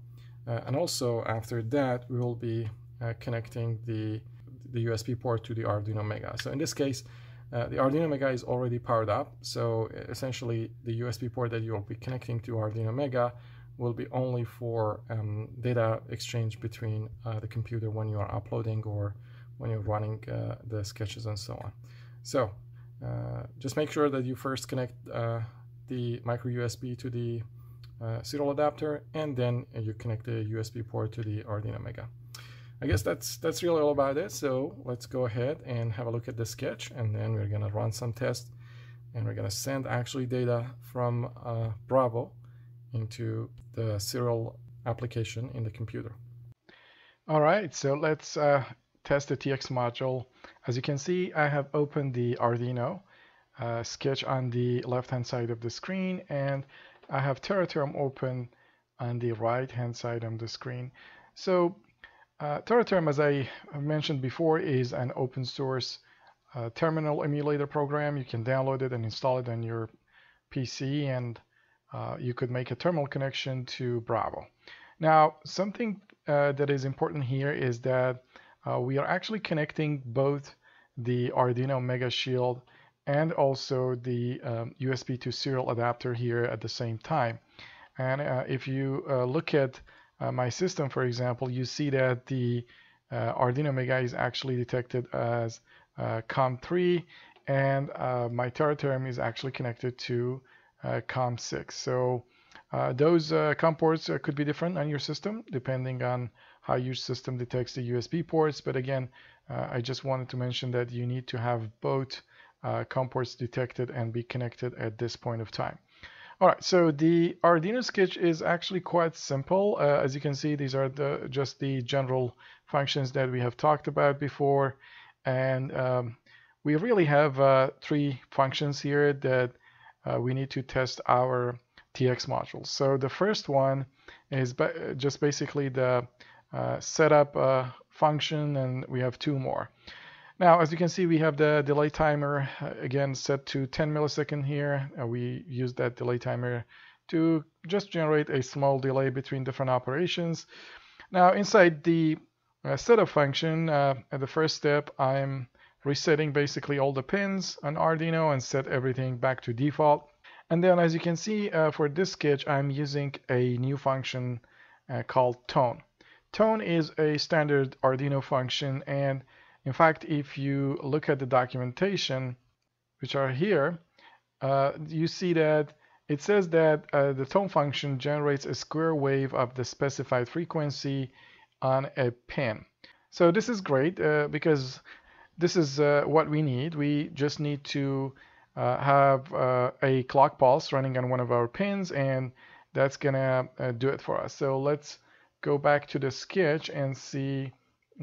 And also after that, we will be connecting the, the USB port to the Arduino Mega. So in this case, uh, the Arduino Mega is already powered up, so essentially the USB port that you'll be connecting to Arduino Mega will be only for um, data exchange between uh, the computer when you are uploading or when you're running uh, the sketches and so on. So uh, just make sure that you first connect uh, the micro USB to the serial adapter and then you connect the USB port to the Arduino Mega. I guess that's that's really all about it. So let's go ahead and have a look at the sketch and then we're gonna run some tests and we're gonna send actually data from uh, Bravo into the serial application in the computer. All right, so let's uh, test the TX module. As you can see, I have opened the Arduino uh, sketch on the left-hand side of the screen and I have Tera Term open on the right-hand side of the screen. So uh, Tera Term, as I mentioned before, is an open source uh, terminal emulator program. You can download it and install it on your PC, and uh, you could make a terminal connection to Bravo. Now, something uh, that is important here is that uh, we are actually connecting both the Arduino Mega Shield and also the um, USB to serial adapter here at the same time. And uh, if you look at uh, my system, for example, you see that the uh, Arduino Mega is actually detected as uh, COM3 and uh, my Tera Term is actually connected to uh, COM6. So uh, those COM ports could be different on your system depending on how your system detects the USB ports. But again, I just wanted to mention that you need to have both COM ports detected and be connected at this point of time. All right, so the Arduino sketch is actually quite simple. Uh, as you can see, these are the just the general functions that we have talked about before. And um, we really have uh, three functions here that uh, we need to test our TX modules. So the first one is ba just basically the uh, setup uh, function, and we have two more. Now, as you can see, we have the delay timer uh, again set to 10 millisecond here. Uh, we use that delay timer to just generate a small delay between different operations. Now, inside the uh, setup function, uh, at the first step, I'm resetting basically all the pins on Arduino and set everything back to default. And then as you can see uh, for this sketch, I'm using a new function uh, called tone. Tone is a standard Arduino function and in fact, if you look at the documentation, which are here, uh, you see that it says that uh, the tone function generates a square wave of the specified frequency on a pin. So this is great uh, because this is uh, what we need. We just need to uh, have uh, a clock pulse running on one of our pins and that's gonna do it for us. So let's go back to the sketch and see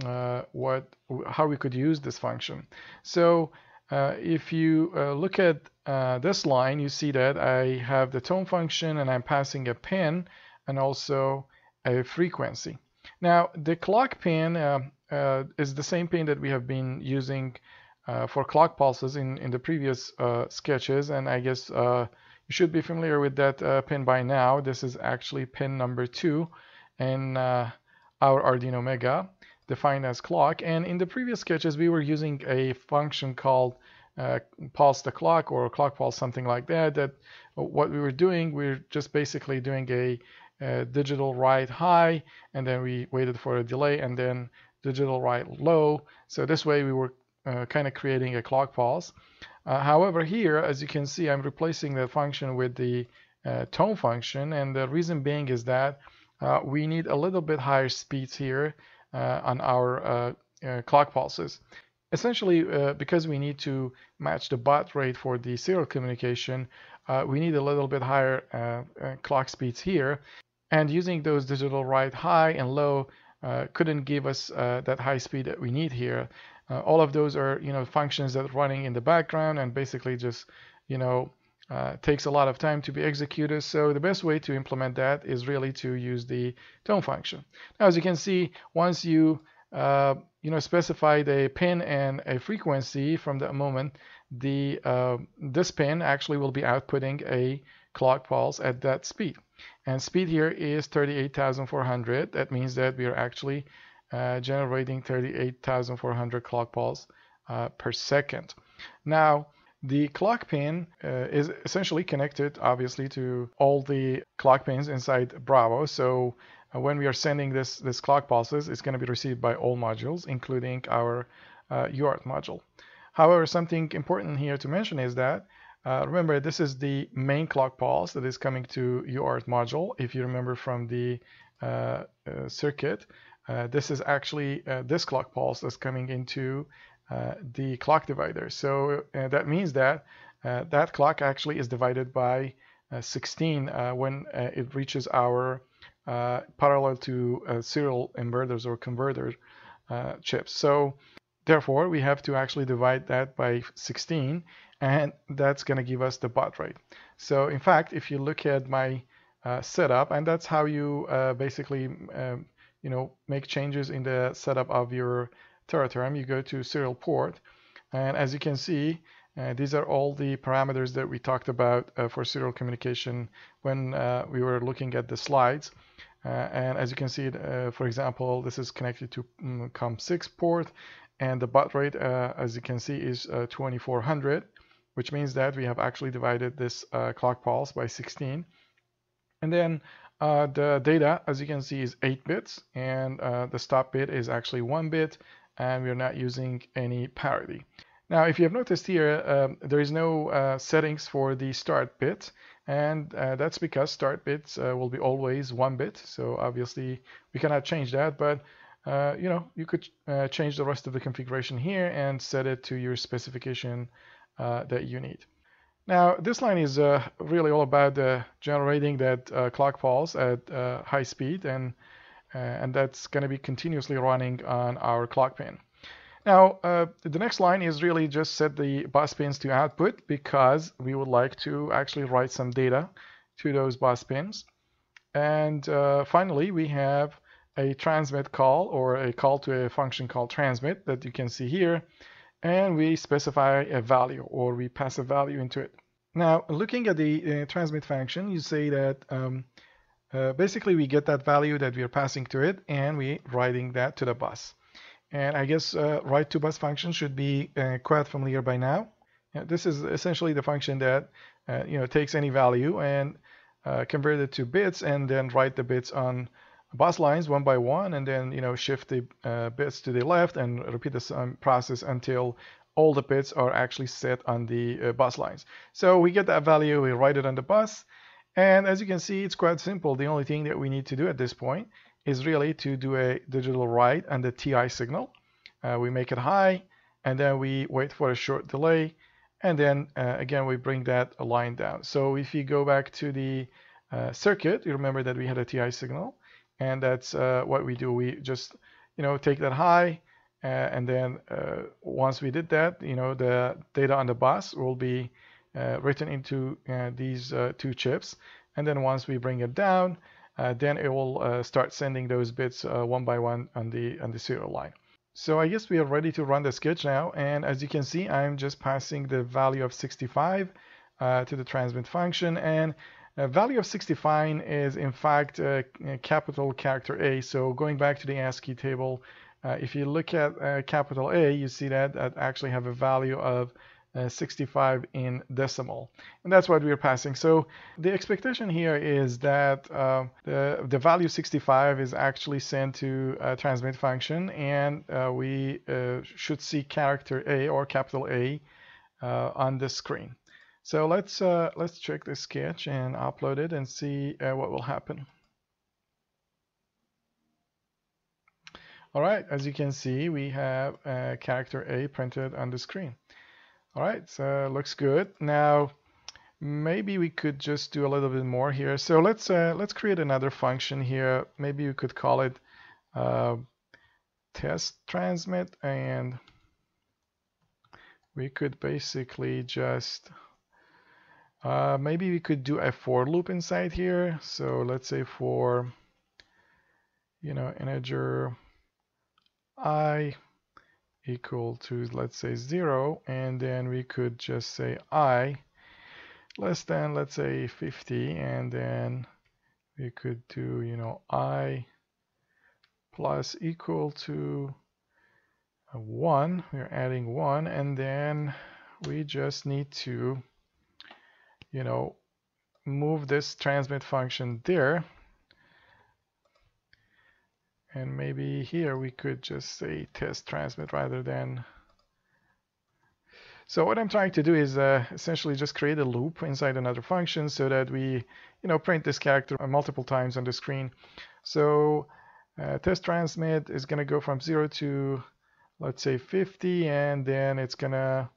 uh, what how we could use this function. So uh, if you uh, look at uh, this line, you see that I have the tone function and I'm passing a pin and also a frequency. Now the clock pin uh, uh, is the same pin that we have been using for clock pulses in, in the previous sketches and I guess you should be familiar with that pin by now. This is actually pin number two in our Arduino Mega defined as clock. And in the previous sketches, we were using a function called uh, pulse the clock or clock pulse, something like that. That what we were doing, we are just basically doing a, a, digital write high, and then we waited for a delay, and then digital write low. So this way we were uh, kind of creating a clock pulse. Uh, however, here, as you can see, I'm replacing that function with the uh, tone function, and the reason being is that uh, we need a little bit higher speeds here uh, on our uh, uh, clock pulses. Essentially, because we need to match the baud rate for the serial communication, we need a little bit higher clock speeds here. And using those digital write high and low uh, couldn't give us uh, that high speed that we need here. Uh, all of those are you know functions that are running in the background and basically just you know takes a lot of time to be executed. So the best way to implement that is really to use the tone function. Now, as you can see, once you uh, you know specify the pin and a frequency from that moment, the uh, this pin actually will be outputting a clock pulse at that speed. And speed here is 38,400. That means that we are actually uh, generating 38,400 clock pulse uh, per second. Now, the clock pin uh, is essentially connected, obviously, to all the clock pins inside Bravo. So uh, when we are sending this, this clock pulses, it's going to be received by all modules, including our uh, UART module. However, something important here to mention is that, uh, remember, this is the main clock pulse that is coming to UART module. If you remember from the uh, uh, circuit, this is actually this clock pulse that's coming into uh, the clock divider. So uh, that means that uh, that clock actually is divided by 16 when it reaches our parallel to serial inverters or converter chips. So therefore, we have to actually divide that by 16 and that's going to give us the baud rate. So in fact, if you look at my uh, setup, and that's how you uh, basically um, you know make changes in the setup of your Tera Term, you go to serial port, and as you can see, uh, these are all the parameters that we talked about uh, for serial communication when uh, we were looking at the slides. Uh, and as you can see, uh, for example, this is connected to um, COM6 port, and the baud rate, uh, as you can see, is 2400, which means that we have actually divided this clock pulse by 16. And then the data, as you can see, is 8 bits, and the stop bit is actually 1 bit, and we're not using any parity. Now, if you have noticed here, um, there is no uh, settings for the start bit, and uh, that's because start bits uh, will be always one bit. So obviously we cannot change that, but uh, you know you could uh, change the rest of the configuration here and set it to your specification uh, that you need. Now, this line is really all about generating that clock pulse at high speed and and that's going to be continuously running on our clock pin. Now, uh, the next line is really just set the bus pins to output because we would like to actually write some data to those bus pins. And uh, finally, we have a transmit call or a call to a function called transmit that you can see here. And we specify a value or we pass a value into it. Now, looking at the uh, transmit function, you say that um, uh, basically we get that value that we are passing to it and we writing that to the bus. And I guess uh, write to bus function should be uh, quite familiar by now. this is essentially the function that uh, you know takes any value and uh, convert it to bits and then write the bits on bus lines one by one and then you know shift the uh, bits to the left and repeat the same process until all the bits are actually set on the bus lines. So we get that value, we write it on the bus, and as you can see, it's quite simple. The only thing that we need to do at this point is really to do a digital write on the TI signal. Uh, we make it high, and then we wait for a short delay, and then uh, again, we bring that line down. So if you go back to the uh, circuit, you remember that we had a TI signal, and that's uh, what we do. We just, you know, take that high, uh, and then uh, once we did that, you know, the data on the bus will be Uh, written into uh, these uh, two chips. And then once we bring it down, then it will start sending those bits one by one on the on the serial line. So I guess we are ready to run the sketch now. And as you can see, I'm just passing the value of 65 uh, to the transmit function. And a value of 65 is in fact a capital character A. So going back to the ASCII table, uh, if you look at uh, capital A, you see that that actually have a value of uh, 65 in decimal. And that's what we're passing. So the expectation here is that uh, the, the value 65 is actually sent to a transmit function and uh, we uh, should see character A or capital A on the screen. So let's let's check this sketch and upload it and see what will happen. All right, as you can see, we have uh, character A printed on the screen. All right, so looks good. Now, maybe we could just do a little bit more here. So let's uh, let's create another function here. Maybe you could call it uh, test transmit, and we could basically just uh, maybe we could do a for loop inside here. So let's say for you know integer i equal to let's say 0 and then we could just say i less than let's say 50 and then we could do you know i plus equal to 1 we're adding 1 and then we just need to you know move this transmit function there and maybe here we could just say test transmit rather than. So what I'm trying to do is uh, essentially just create a loop inside another function so that we you know print this character multiple times on the screen. So uh, test transmit is going to go from 0 to let's say 50 and then it's gonna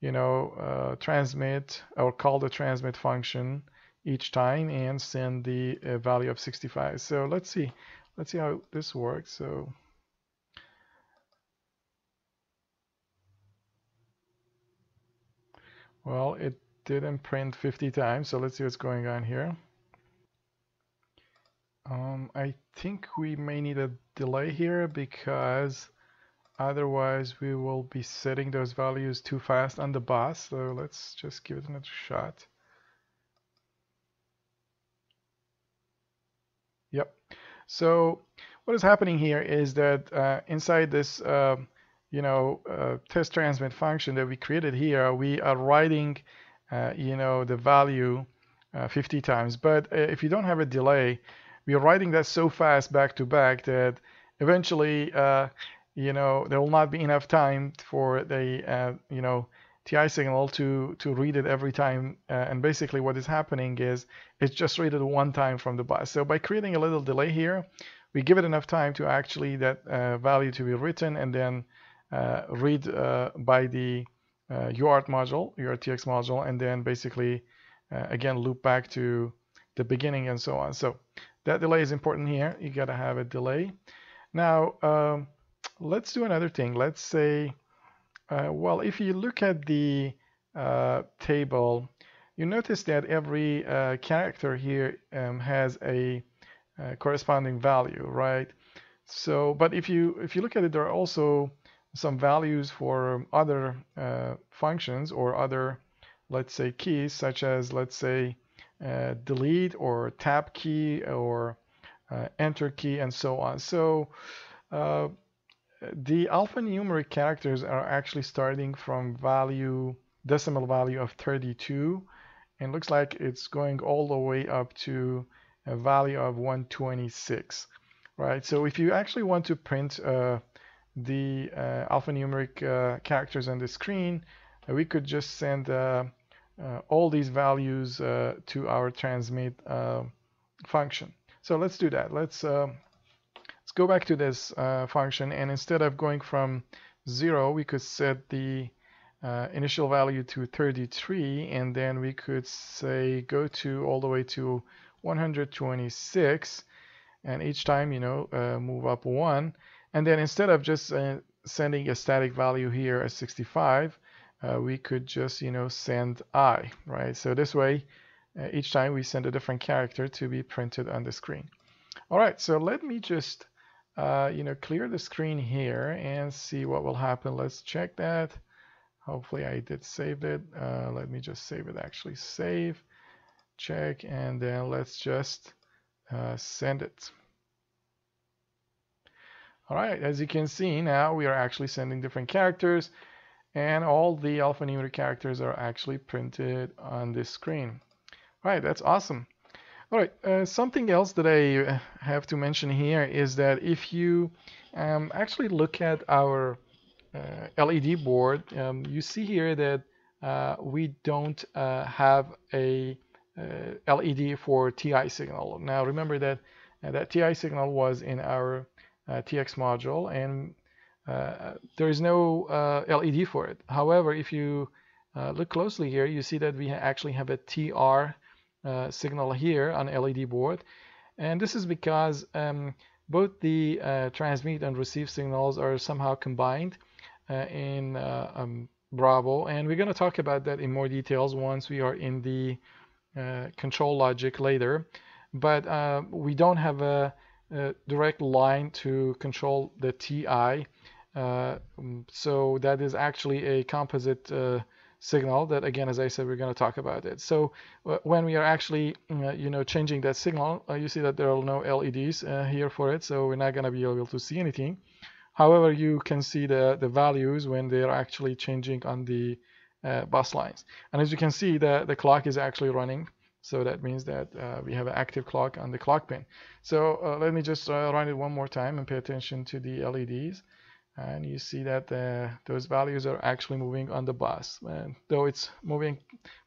you know uh, transmit or call the transmit function each time and send the uh, value of 65 so let's see let's see how this works. So well, it didn't print 50 times, so let's see what's going on here. Um, I think we may need a delay here because otherwise we will be setting those values too fast on the bus. So let's just give it another shot. Yep. So what is happening here is that uh, inside this, uh, you know, uh, test transmit function that we created here, we are writing, uh, you know, the value uh, 50 times. But if you don't have a delay, we are writing that so fast back to back that eventually, you know, there will not be enough time for the, you know, TI signal to, to read it every time. Uh, and basically what is happening is it's just read it one time from the bus. So by creating a little delay here, we give it enough time to actually that uh, value to be written and then uh, read uh, by the UART uh, module, UARTX module, and then basically, uh, again, loop back to the beginning and so on. So that delay is important here. You got to have a delay. Now, um, let's do another thing. Let's say, well, if you look at the uh, table, you notice that every uh, character here um, has a uh, corresponding value, right? So, but if you if you look at it, there are also some values for other uh, functions or other, let's say, keys, such as let's say uh, delete or tab key or uh, enter key and so on. So uh, the alphanumeric characters are actually starting from value decimal value of 32 and looks like it's going all the way up to a value of 126 right? So if you actually want to print uh, the uh, alphanumeric uh, characters on the screen uh, we could just send uh, uh, all these values to our transmit function. So let's do that. Let's let's go back to this function and instead of going from zero we could set the uh, initial value to 33 and then we could say go to all the way to 126 and each time you know uh, move up one. And then instead of just uh, sending a static value here at 65 uh, we could just you know send i right? So this way uh, each time we send a different character to be printed on the screen. All right so let me just uh, you know clear the screen here and see what will happen. Let's check that. Hopefully I did save it. Uh, let me just save it actually save check and then let's just uh, send it. All right as you can see now we are actually sending different characters and all the alphanumeric characters are actually printed on this screen. All right that's awesome all right uh, something else that I have to mention here is that if you um, actually look at our uh, LED board, um, you see here that uh, we don't uh, have a LED for TI signal. Now remember that that TI signal was in our TX module and uh, there is no uh, LED for it. However, if you uh, look closely here, you see that we actually have a TR signal here on LED board. And this is because um, both the transmit and receive signals are somehow combined. Uh, in uh, um, Bravo. And we're going to talk about that in more details once we are in the uh, control logic later. But we don't have a, a, direct line to control the TI. So that is actually a composite signal that again as I said we're going to talk about it so uh, when we are actually uh, you know changing that signal uh, you see that there are no LEDs here for it so we're not going to be able to see anything However, you can see the, the values when they are actually changing on the bus lines. And as you can see, the, the clock is actually running. So that means that uh, we have an active clock on the clock pin. So uh, let me just uh, run it one more time and pay attention to the LEDs. And you see that uh, those values are actually moving on the bus. And though it's moving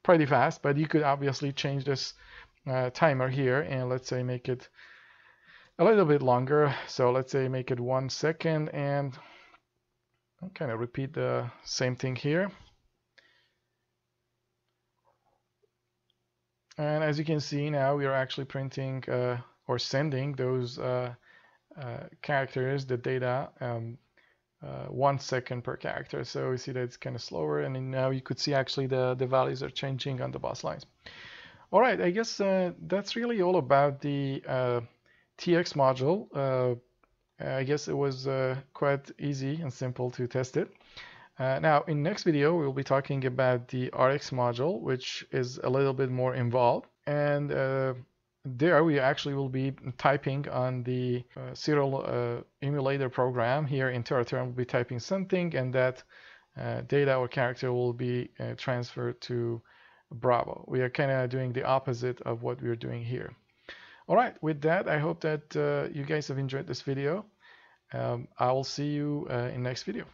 pretty fast, but you could obviously change this uh, timer here and let's say make it a little bit longer. So let's say make it one second and kind of repeat the same thing here. And as you can see now, we are actually printing uh, or sending those uh, uh, characters, the data, um, uh, one second per character. So we see that it's kind of slower. And now you could see actually the, the values are changing on the bus lines. All right, I guess uh, that's really all about the uh, TX module. Uh, I guess it was uh, quite easy and simple to test it. Uh, now, in next video, we'll be talking about the RX module, which is a little bit more involved. And there we actually will be typing on the uh, serial uh, emulator program. Here in TeraTerm, we'll be typing something, and that data or character will be transferred to Bravo. We are kind of doing the opposite of what we're doing here. All right, with that, I hope that uh, you guys have enjoyed this video. Um, I will see you uh, in next video.